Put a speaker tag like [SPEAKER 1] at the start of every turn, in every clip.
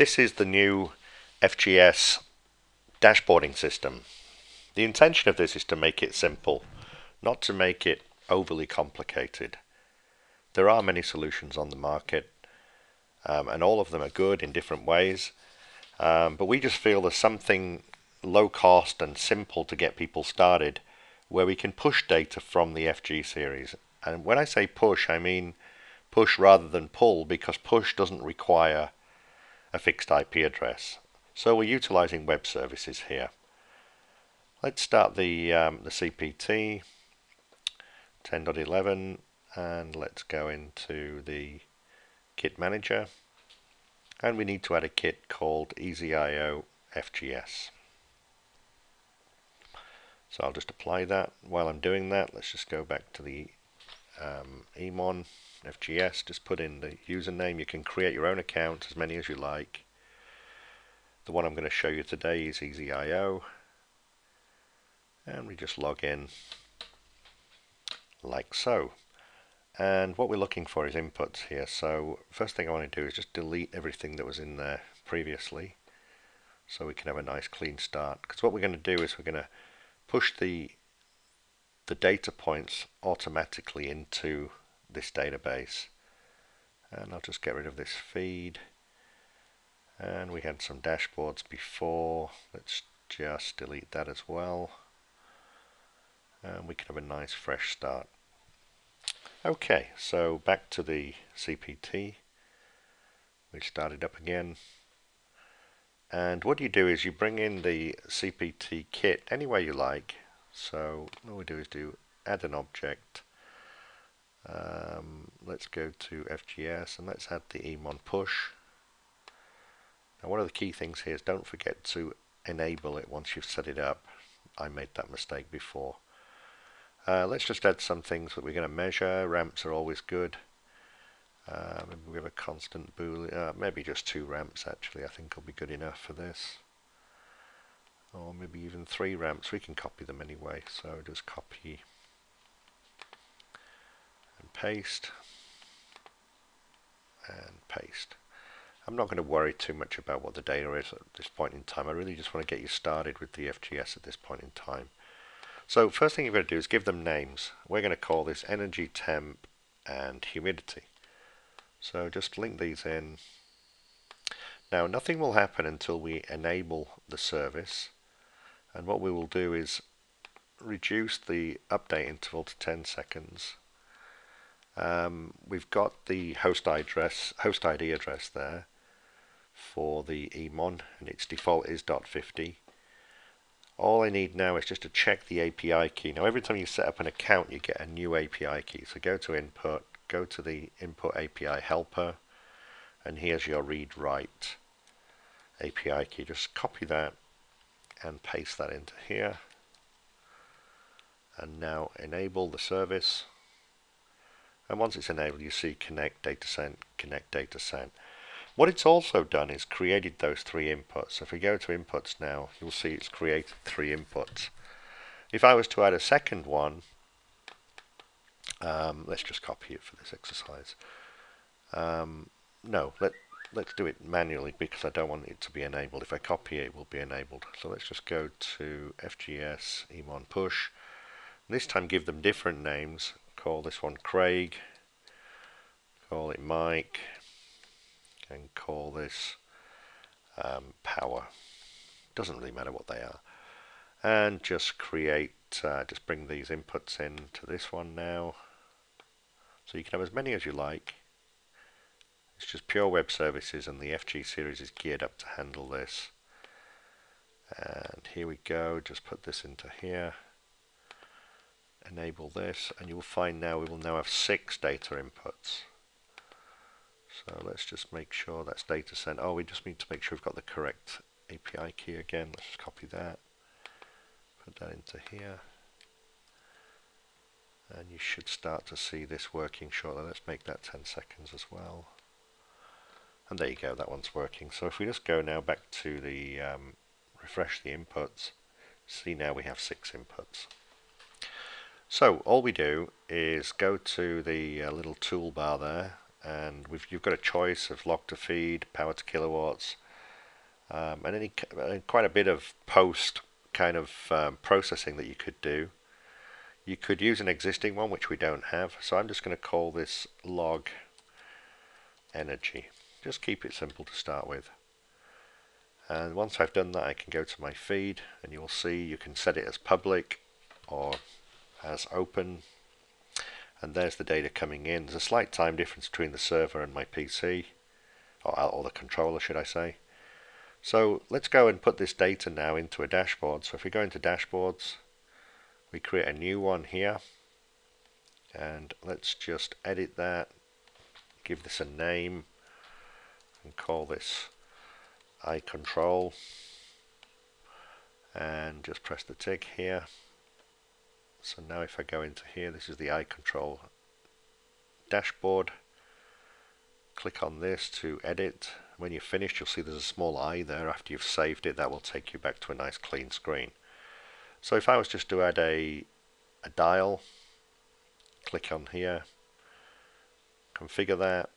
[SPEAKER 1] This is the new FGS dashboarding system. The intention of this is to make it simple, not to make it overly complicated. There are many solutions on the market um, and all of them are good in different ways um, but we just feel there's something low cost and simple to get people started where we can push data from the FG series and when I say push I mean push rather than pull because push doesn't require a fixed IP address. So we're utilizing web services here. Let's start the, um, the CPT 10.11 and let's go into the kit manager and we need to add a kit called EasyIO FGS. So I'll just apply that. While I'm doing that, let's just go back to the um, Emon FGS, just put in the username. You can create your own account, as many as you like. The one I'm going to show you today is EasyIO. And we just log in like so. And what we're looking for is inputs here. So first thing I want to do is just delete everything that was in there previously so we can have a nice clean start. Because what we're going to do is we're going to push the the data points automatically into this database. And I'll just get rid of this feed. And we had some dashboards before. Let's just delete that as well. And we can have a nice fresh start. Okay so back to the CPT we started up again. And what you do is you bring in the CPT kit any way you like so what we do is do add an object um, let's go to FGS and let's add the Emon push. Now one of the key things here is don't forget to enable it once you've set it up. I made that mistake before. Uh, let's just add some things that we're going to measure. Ramps are always good. Uh, maybe we have a constant boolean, uh, maybe just two ramps actually I think will be good enough for this. Or maybe even three ramps, we can copy them anyway, so just copy and paste and paste. I'm not going to worry too much about what the data is at this point in time. I really just want to get you started with the FGS at this point in time. So first thing you're going to do is give them names. We're going to call this energy, temp and humidity. So just link these in. Now nothing will happen until we enable the service and what we will do is reduce the update interval to 10 seconds um, we've got the host address, host ID address there for the Emon, and its default is .50. All I need now is just to check the API key. Now every time you set up an account you get a new API key. So go to input, go to the input API helper, and here's your read write API key. Just copy that and paste that into here. And now enable the service. And once it's enabled you see connect data sent connect data sent what it's also done is created those three inputs. So if we go to inputs now you'll see it's created three inputs. If I was to add a second one um, let's just copy it for this exercise. Um, no let let's do it manually because I don't want it to be enabled if I copy it, it will be enabled so let's just go to FGS Emon push this time give them different names call this one Craig, call it Mike, and call this um, Power. Doesn't really matter what they are. And just create, uh, just bring these inputs in to this one now. So you can have as many as you like. It's just pure web services and the FG series is geared up to handle this. And here we go, just put this into here. Enable this and you will find now we will now have six data inputs. So let's just make sure that's data sent. Oh we just need to make sure we've got the correct API key again. Let's just copy that. Put that into here. And you should start to see this working shortly. Let's make that 10 seconds as well and there you go that one's working so if we just go now back to the um, refresh the inputs see now we have six inputs so all we do is go to the uh, little toolbar there and you've got a choice of log to feed, power to kilowatts, um, and any and quite a bit of post kind of um, processing that you could do. You could use an existing one, which we don't have. So I'm just going to call this log energy. Just keep it simple to start with. And once I've done that, I can go to my feed and you'll see you can set it as public or as open. And there's the data coming in. There's a slight time difference between the server and my PC, or, uh, or the controller, should I say. So let's go and put this data now into a dashboard. So if we go into dashboards, we create a new one here. And let's just edit that, give this a name, and call this eye control. And just press the tick here. So now if I go into here this is the eye control dashboard. Click on this to edit. When you're finished you'll see there's a small eye there. After you've saved it that will take you back to a nice clean screen. So if I was just to add a, a dial click on here configure that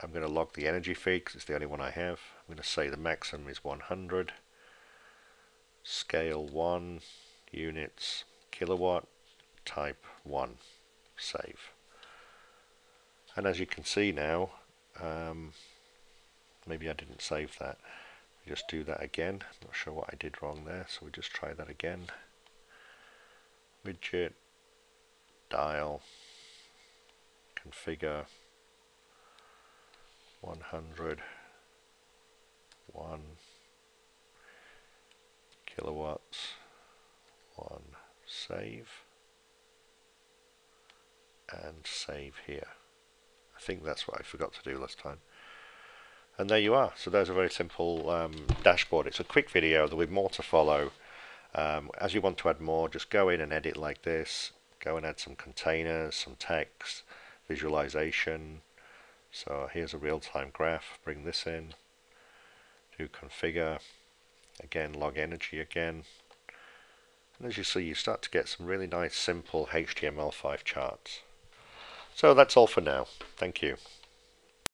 [SPEAKER 1] I'm going to log the energy feed because it's the only one I have. I'm going to say the maximum is 100, scale 1, units, kilowatt, type 1, save. And as you can see now, um, maybe I didn't save that. Just do that again. Not sure what I did wrong there, so we just try that again. Widget, dial, configure, 100 1 kilowatts. 1 save. And save here. I think that's what I forgot to do last time. And there you are. So there's a very simple um, dashboard. It's a quick video there'll be more to follow. Um, as you want to add more just go in and edit like this. Go and add some containers some text visualization so here's a real-time graph, bring this in, do configure, again log energy again, and as you see you start to get some really nice simple HTML5 charts. So that's all for now. Thank you.